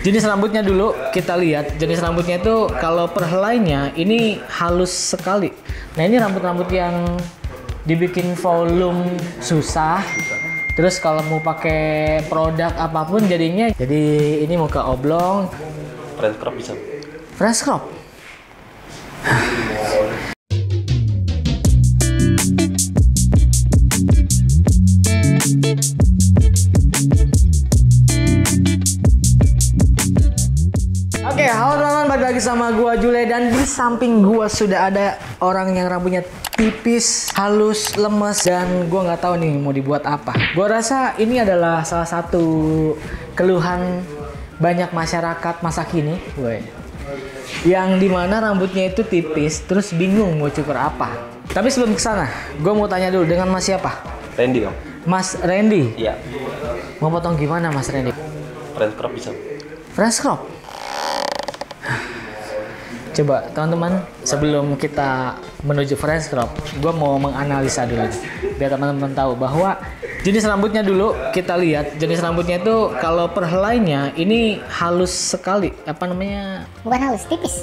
jenis rambutnya dulu kita lihat jenis rambutnya itu kalau per helainya ini halus sekali. Nah ini rambut-rambut yang dibikin volume susah. Terus kalau mau pakai produk apa pun jadinya jadi ini muka oblong, French crop bisa. fresh crop. Dan di samping gua sudah ada orang yang rambutnya tipis, halus, lemes dan gua nggak tahu nih mau dibuat apa. Gua rasa ini adalah salah satu keluhan banyak masyarakat masa kini, Woi. Yang di mana rambutnya itu tipis, terus bingung mau cukur apa. Tapi sebelum ke sana, gue mau tanya dulu dengan Mas siapa? Randy om. Mas Randy. Iya. Mau potong gimana Mas Randy? French crop bisa. Fresh crop. Coba teman-teman sebelum kita menuju fresh crop, gue mau menganalisa dulu. Biar teman-teman tahu bahwa jenis rambutnya dulu kita lihat jenis rambutnya itu kalau per helainya ini halus sekali. Apa namanya? Bukan halus tipis.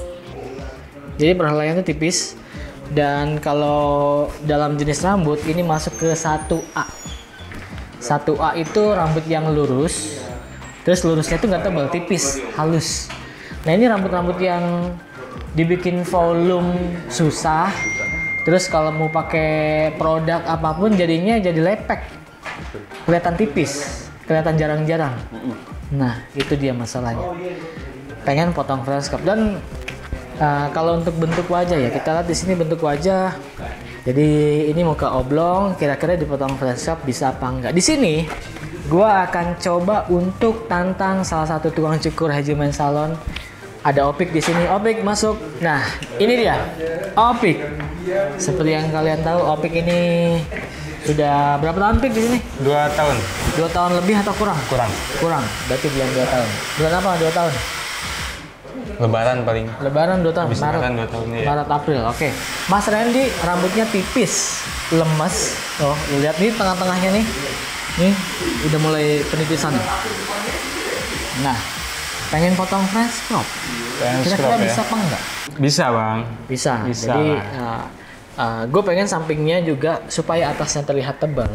Jadi per helainya itu tipis. Dan kalau dalam jenis rambut ini masuk ke 1A 1A itu rambut yang lurus. Terus lurusnya itu nggak tebal tipis halus. Nah ini rambut-rambut yang dibikin volume susah terus kalau mau pakai produk apa pun jadinya jadi lepek. Kelihatan tipis kelihatan jarang-jarang. Nah itu dia masalahnya. Pengen potong fresh cut dan uh, kalau untuk bentuk wajah ya kita lihat di sini bentuk wajah. Jadi ini muka oblong kira-kira dipotong fresh cut bisa apa enggak? Di sini gua akan coba untuk tantang salah satu tukang cukur Haji Salon ada Opik di sini. Opik masuk. Nah, ini dia. Opik. Seperti yang kalian tahu, Opik ini sudah berapa tahun Pik di sini? Dua tahun Dua tahun lebih atau kurang? kurang. Kurang. Berarti belum dua tahun. Bulan apa? Dua tahun. Lebaran paling. Lebaran dua tahun. Habis Maret. Lebaran dua tahun, iya. Maret April. Oke. Mas Randy rambutnya tipis, lemes. Oh, lihat nih tengah-tengahnya nih. Nih udah mulai penipisan. Nah, pengen potong fresh crop. Fresh Kira-kira crop ya. bisa apa enggak? Bisa bang. Bisa. Bisa Jadi lah. gue pengen sampingnya juga supaya atasnya terlihat tebal.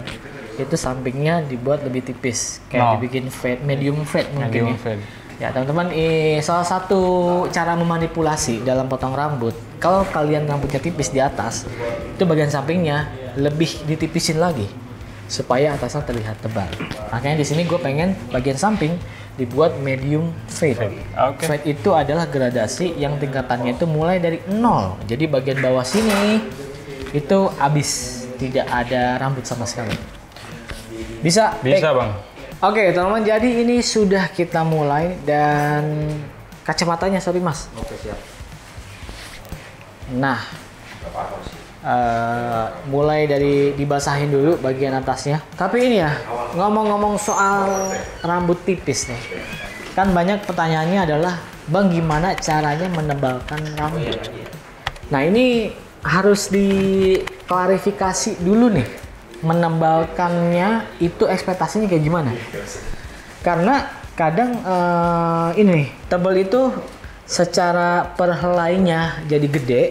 Itu sampingnya dibuat lebih tipis, kayak No. dibikin fade, medium fade mungkin Medium ya. fade. Ya teman-teman, eh, salah satu cara memanipulasi dalam potong rambut, kalau kalian rambutnya tipis di atas, itu bagian sampingnya lebih ditipisin lagi supaya atasnya terlihat tebal. Makanya di sini gue pengen bagian samping dibuat medium fade. Fade. Oke. Fade itu adalah gradasi yang tingkatannya itu mulai dari nol. Jadi bagian bawah sini itu habis, tidak ada rambut sama sekali. Bisa? Bisa Baik. bang. Oke, teman-teman, jadi ini sudah kita mulai dan kacamatanya sorry mas. Oke siap. Nah, eh, mulai dari dibasahin dulu bagian atasnya. Tapi ini ya, ngomong-ngomong soal rambut tipis nih, kan banyak pertanyaannya adalah, bang gimana caranya menebalkan rambut? Nah ini harus diklarifikasi dulu nih, menebalkannya itu ekspektasinya kayak gimana? Karena kadang eh, ini tebal itu secara per helainya jadi gede,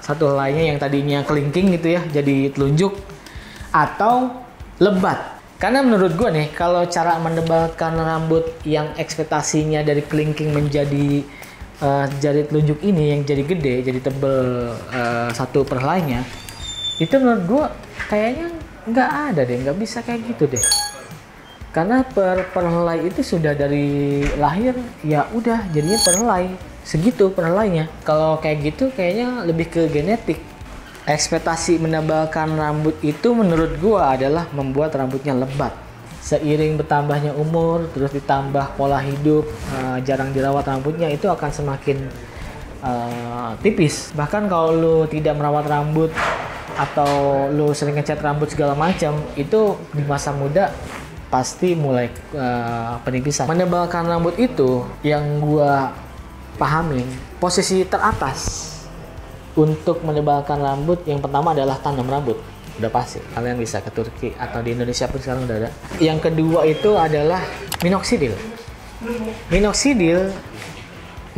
satu helainya yang tadinya kelingking gitu ya, jadi telunjuk atau lebat. Karena menurut gue nih, kalau cara menebalkan rambut yang ekspektasinya dari kelingking menjadi eh, jari telunjuk ini yang jadi gede, jadi tebel eh, satu per helainya, itu menurut gue kayaknya nggak ada deh, nggak bisa kayak gitu deh karena per perhelai itu sudah dari lahir ya udah jadinya perhelai segitu perhelainya kalau kayak gitu kayaknya lebih ke genetik. Ekspektasi menebalkan rambut itu menurut gua adalah membuat rambutnya lebat. Seiring bertambahnya umur terus ditambah pola hidup eh, jarang dirawat rambutnya itu akan semakin eh, tipis. Bahkan kalau lu tidak merawat rambut atau lu sering ngecat rambut segala macam itu di masa muda pasti mulai eh, penipisan. Menebalkan rambut itu yang gua pahamin posisi teratas untuk menebalkan rambut yang pertama adalah tanam rambut udah pasti kalian bisa ke Turki atau di Indonesia pun sekarang udah ada yang kedua itu adalah minoxidil Minoxidil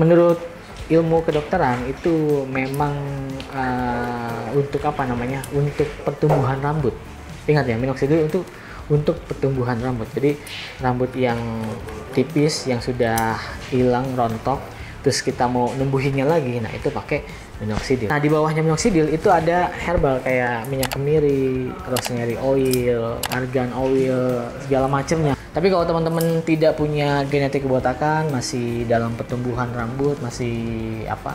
menurut ilmu kedokteran itu memang uh, untuk apa namanya? Untuk pertumbuhan rambut. Ingat ya, minoxidil untuk untuk pertumbuhan rambut. Jadi rambut yang tipis yang sudah hilang rontok terus kita mau numbuhinnya lagi. Nah itu pakai minoxidil. Nah di bawahnya minoxidil itu ada herbal kayak minyak kemiri rosemary oil argan oil segala macamnya. Tapi kalau teman-teman tidak punya genetik kebotakan masih dalam pertumbuhan rambut masih apa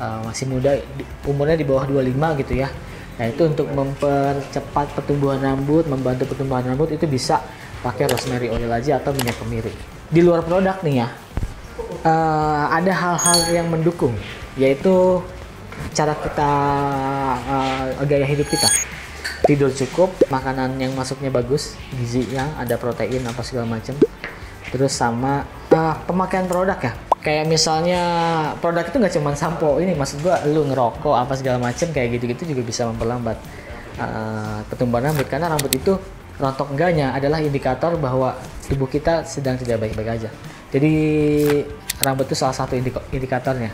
uh, masih muda umurnya di bawah 25 gitu ya. Nah itu untuk mempercepat pertumbuhan rambut membantu pertumbuhan rambut itu bisa pakai rosemary oil aja atau minyak kemiri. Di luar produk nih ya eh, ada hal-hal yang mendukung yaitu cara kita eh, gaya hidup kita. Tidur cukup makanan yang masuknya bagus gizinya ada protein apa segala macam. Terus sama eh, pemakaian produk ya. Kayak misalnya produk itu nggak cuma sampo ini maksud gua lu ngerokok apa segala macam kayak gitu-gitu juga bisa memperlambat eh, pertumbuhan rambut. Karena rambut itu rontok enggaknya adalah indikator bahwa tubuh kita sedang tidak baik-baik aja jadi rambut itu salah satu indikatornya.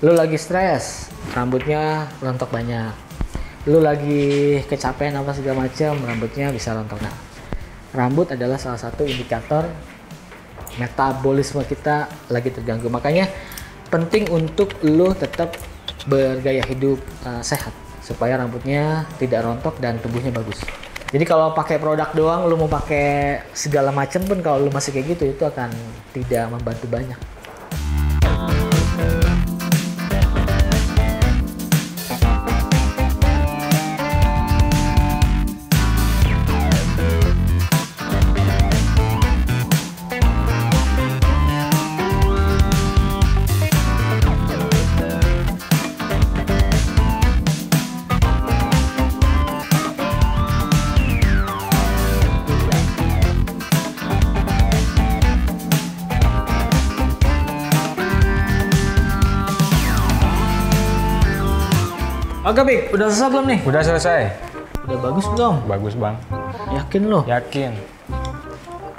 Lu lagi stres rambutnya rontok banyak. Lu lagi kecapean apa segala macam rambutnya bisa rontok. Nah rambut adalah salah satu indikator metabolisme kita lagi terganggu. Makanya penting untuk lu tetap bergaya hidup uh, sehat supaya rambutnya tidak rontok dan tubuhnya bagus jadi kalau pakai produk doang lu mau pakai segala macam pun kalau lu masih kayak gitu itu akan tidak membantu banyak Oke Pik, udah selesai belum nih? Udah selesai. Udah bagus belum? Bagus bang. Yakin lo? Yakin.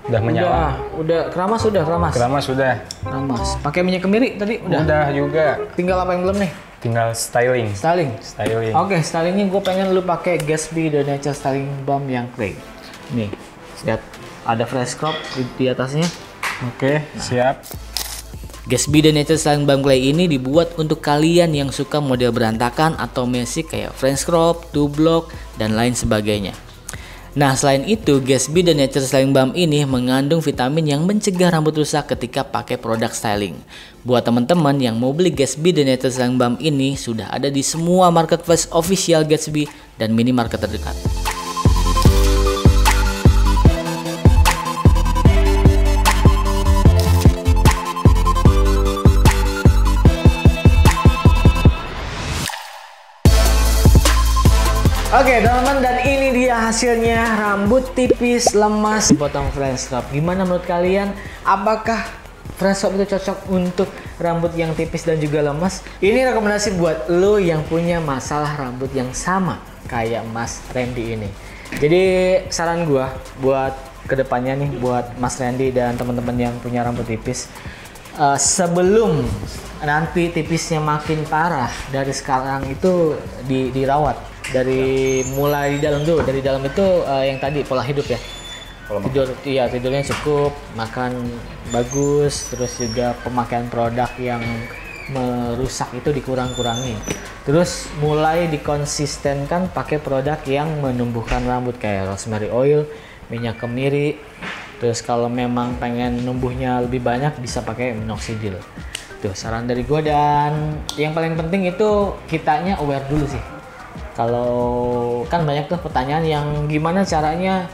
Udah menyala. Udah, udah keramas udah keramas. Keramas sudah. Keramas. Pakai minyak kemiri tadi udah. Udah juga. Tinggal apa yang belum nih? Tinggal styling. Styling. Styling. Oke, stylingnya gue pengen lu pakai Gatsby The Natural Styling Balm yang clay. Nih, lihat ada fresh crop di, di atasnya. Oke, siap. Gatsby The Natural Styling Balm Clay ini dibuat untuk kalian yang suka model berantakan atau messy kayak French crop, two block, dan lain sebagainya. Nah, selain itu, Gatsby The Natural Styling Balm ini mengandung vitamin yang mencegah rambut rusak ketika pakai produk styling. Buat teman-teman yang mau beli Gatsby The Natural Styling Balm ini sudah ada di semua marketplace official Gatsby dan minimarket terdekat. Oke teman-teman dan ini dia hasilnya rambut tipis lemas potong French crop. Gimana menurut kalian? Apakah French crop itu cocok untuk rambut yang tipis dan juga lemas? Ini rekomendasi buat lo yang punya masalah rambut yang sama kayak Mas Randy ini. Jadi saran gua buat ke depannya nih buat Mas Randy dan teman-teman yang punya rambut tipis eh, sebelum nanti tipisnya makin parah dari sekarang itu di, dirawat dari mulai di dalam dulu dari dalam itu eh, yang tadi pola hidup ya. Tidur iya tidurnya cukup makan bagus terus juga pemakaian produk yang merusak itu dikurang-kurangi. Terus mulai dikonsistenkan pakai produk yang menumbuhkan rambut kayak rosemary oil minyak kemiri. Terus kalau memang pengen numbuhnya lebih banyak bisa pakai minoxidil. Tuh saran dari gue dan yang paling penting itu kitanya aware dulu sih kalau kan banyak tuh pertanyaan yang gimana caranya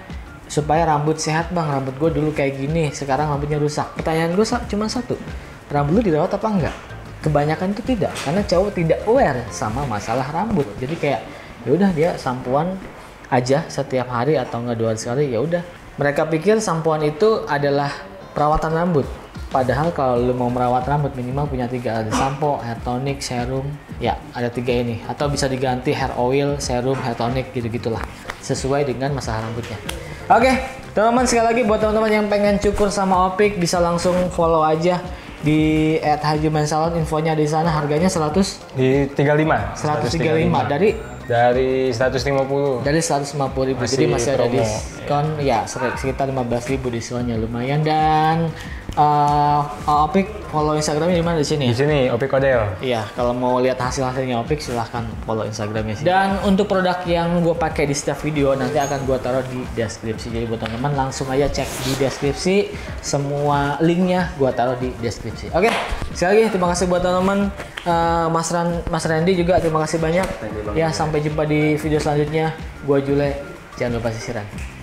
supaya rambut sehat bang? Rambut gue dulu kayak gini sekarang rambutnya rusak. Pertanyaan gue cuma satu rambut lu dirawat apa enggak? Kebanyakan itu tidak karena cowok tidak aware sama masalah rambut. Jadi kayak ya udah dia sampoan aja setiap hari atau enggak dua sekali ya udah. Mereka pikir sampoan itu adalah perawatan rambut. Padahal kalau lu mau merawat rambut minimal punya tiga ada sampo, hair tonic, serum, ya ada tiga ini. Atau bisa diganti hair oil, serum, hair tonic gitu gitulah. Sesuai dengan masalah rambutnya. Oke, Teman-teman sekali lagi buat teman-teman yang pengen cukur sama Opik bisa langsung follow aja di @hajuman salon infonya di sana harganya 100 Di 35. 135 dari Dari 150. dari 150 ribu jadi Masih masih ada promo. diskon ya sekitar 15 ribu diskonnya lumayan dan uh, Opik follow Instagramnya di mana di sini Di sini Opik Kodel. Iya, kalau mau lihat hasil-hasilnya Opik silahkan follow Instagramnya sih. Dan untuk produk yang gue pakai di setiap video nanti akan gue taruh di deskripsi. Jadi buat teman-teman langsung aja cek di deskripsi. Semua linknya gue taruh di deskripsi. Oke, sekali lagi terima kasih buat teman-teman. Eh, Mas Ran, Mas Randy juga terima kasih banyak. Ya sampai jumpa di video selanjutnya. Gue Jule, jangan lupa sisiran.